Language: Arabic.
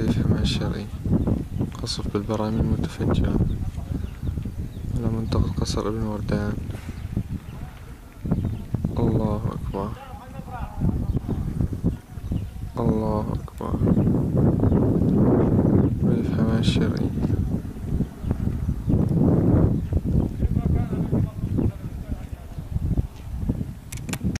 ريف حماة الشرقي قصف بالبراميل المتفجرة على منطقة قصر ابن وردان. الله أكبر. الله أكبر. ريف حماة الشرقي